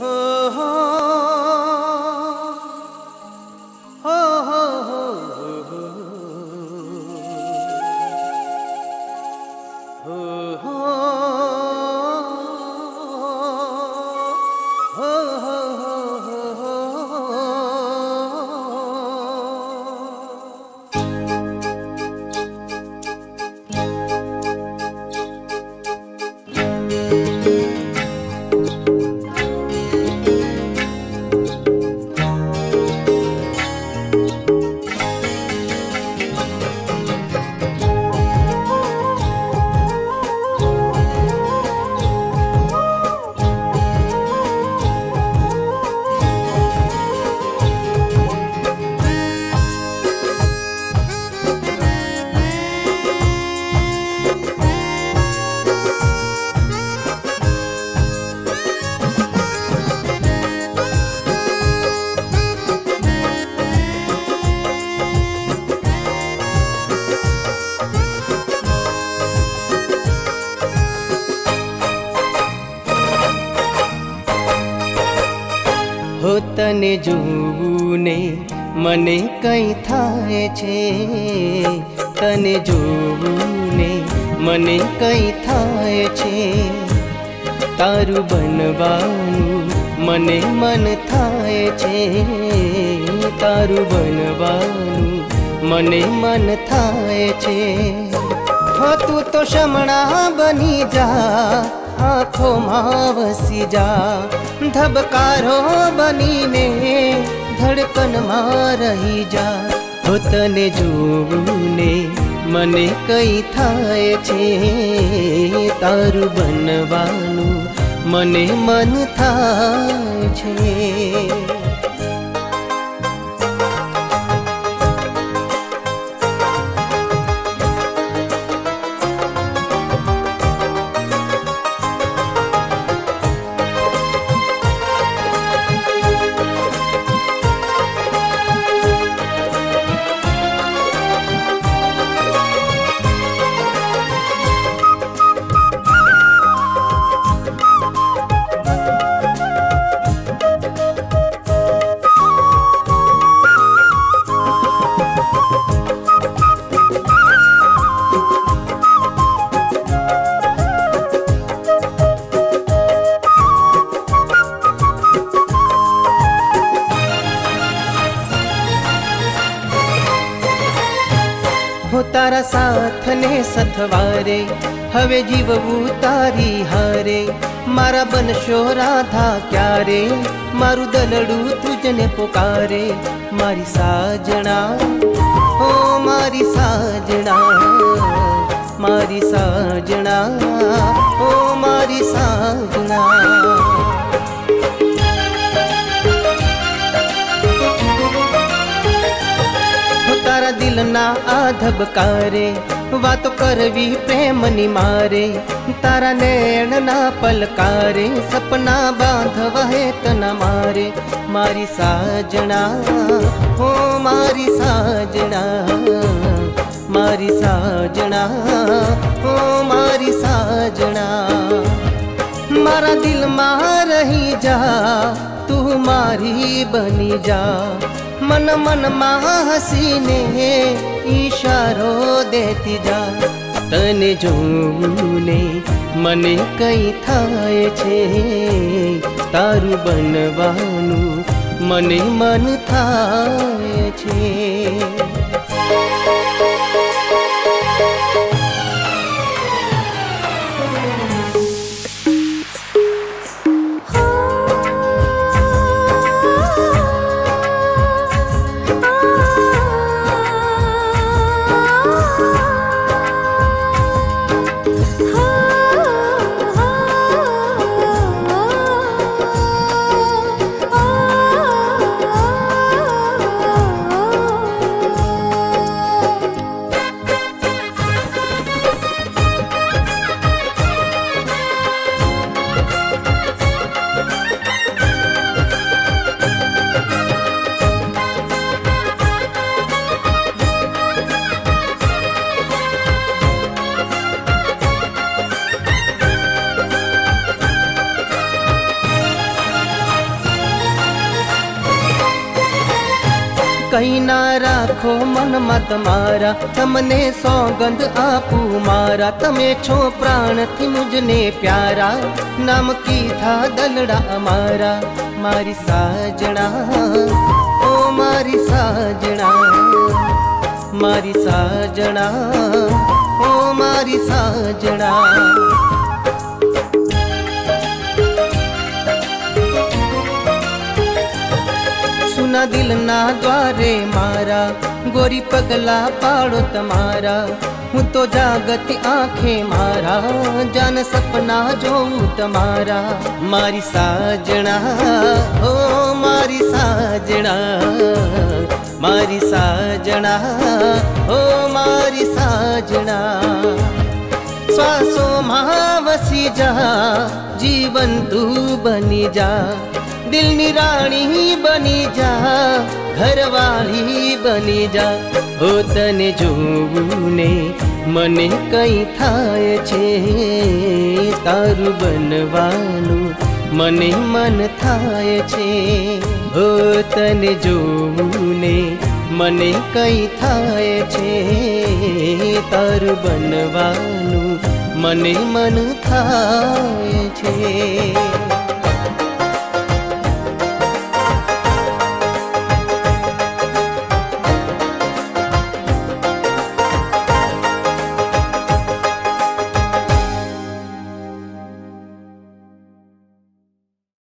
Oh. friends. હો તને જોવું ને મને કંઈ થાય છે? તને જોવું ને મને કંઈ થાય છે? તારું બનવાનું મને મન થાય છે. તારું બનવાનું મને મન થાય છે. હો, તું તો શમણા બની જા. આંખોમાં વસી જા ધબકારો બનીને ધડકનમાં રહી જા હો તને જોવું ને મને કઈ થાય છે તારું બનવાનું મને મન થાય છે હું તારા સાથને સથવારે હવે જીવવું તારી હારે મારા બનશો રાધા ક્યારે મારું દલડું તુજને પુકારે મારી સાજણા હો મારી સાજણા મારી સાજણા ઓ મારી સાજણા તારા દિલના આ ધબકારે વાતો કરવી પ્રેમની મારે તારા નેણના પલકારે સપના બાંધવા હેતના મારે મારી સાજણા હો મારી સાજણા મારી સાજણા હો મારી સાજણા મારા દિલમાં રહી જા તું મારી બની જા મન મનમાં હસીને ઈશારો દેતી જા. તને જોવું ને મને કઈ થાય છે? તારું બનવાનું મને મન થાય છે. કઈ ના રાખો મનમાં તમારા તમને સોગંદ આપું મારા તમે છો પ્રાણથી મુજને પ્યારા નામ કીધા દલડા અમારા મારી સાજણા ઓ મારી સાજણા મારી સાજણા ઓ મારી સાજણા ना दिल ना द्वारे मारा। गोरी पगला पाड़ो तमारा। हूँ तो जागत आँखें मारा। जान सपना जो तमारा। मारी साजना, ओ मारी साजना। मारी साजना, ओ मारी साजना। श्वासों माँ वसी जा, जीवन तू बनी जा। દિલની રાણી બની જા, ઘરવાળી બની જા. હો તને જોવું ને મને કઈ થાય છે? તારું બનવાનું મને મન થાય છે. હો તને જોવું ને મને કઈ થાય છે? તારું બનવાનું મને મન થાય છે.